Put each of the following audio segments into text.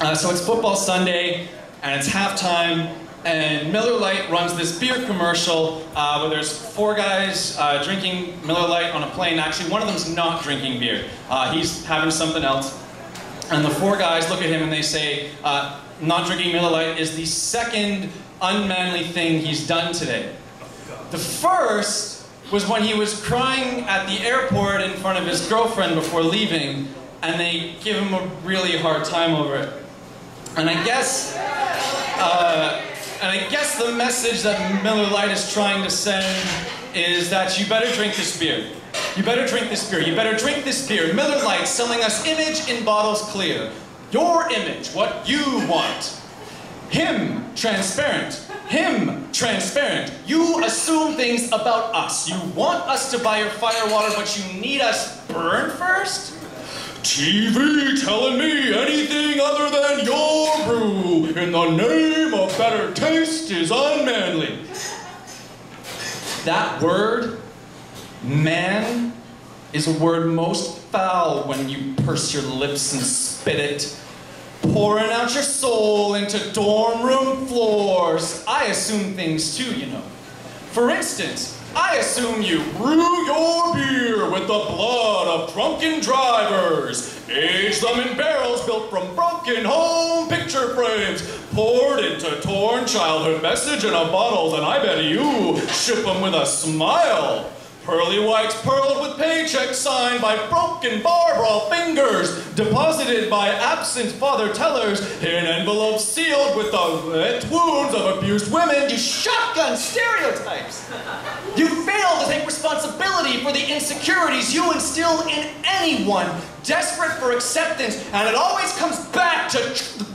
Uh, so it's football Sunday, and it's halftime, and Miller Lite runs this beer commercial uh, where there's four guys uh, drinking Miller Lite on a plane. Actually, one of them's not drinking beer. Uh, he's having something else. And the four guys look at him and they say, uh, not drinking Miller Lite is the second unmanly thing he's done today. The first was when he was crying at the airport in front of his girlfriend before leaving, and they give him a really hard time over it. And I guess, uh, and I guess the message that Miller Lite is trying to send is that you better drink this beer. You better drink this beer. You better drink this beer. Miller Lite selling us image in bottles clear. Your image, what you want. Him, transparent. Him, transparent. You assume things about us. You want us to buy your firewater, but you need us burned first? TV telling me anything other than your brew in the name of better taste is unmanly. That word, man, is a word most foul when you purse your lips and spit it. Pouring out your soul into dorm room floors. I assume things too, you know. For instance, I assume you brew your beer with the blood of drunken drivers, age them in barrels built from broken home picture frames, poured into torn childhood message in a bottle, and I bet you ship them with a smile. Pearly whites pearled with paychecks signed by broken Barbara fingers, deposited by absent father tellers, in envelopes sealed with the wet wounds of abused women. You shotgun stereotypes. You fail to take responsibility for the insecurities you instill in anyone desperate for acceptance, and it always comes back to.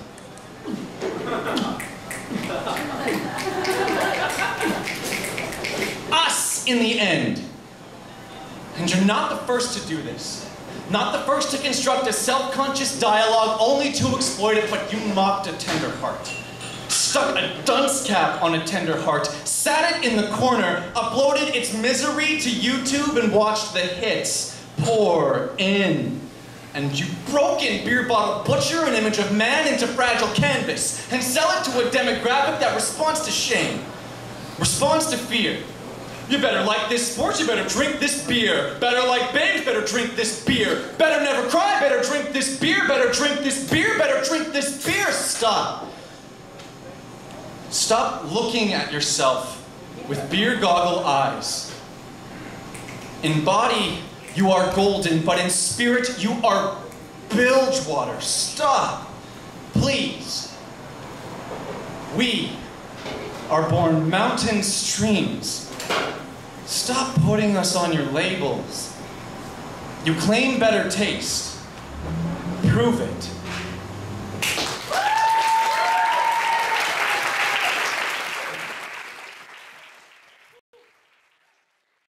Us in the end. And you're not the first to do this. Not the first to construct a self-conscious dialogue only to exploit it, but you mocked a tender heart. Stuck a dunce cap on a tender heart, sat it in the corner, uploaded its misery to YouTube and watched the hits pour in. And you broken beer bottle butcher an image of man into fragile canvas and sell it to a demographic that responds to shame, responds to fear, you better like this sport, you better drink this beer. Better like babes, better drink this beer. Better never cry, better drink this beer. Better drink this beer, better drink this beer. Stop. Stop looking at yourself with beer goggle eyes. In body, you are golden, but in spirit, you are bilge water. Stop. Please. We are born mountain streams Stop putting us on your labels. You claim better taste. Prove it.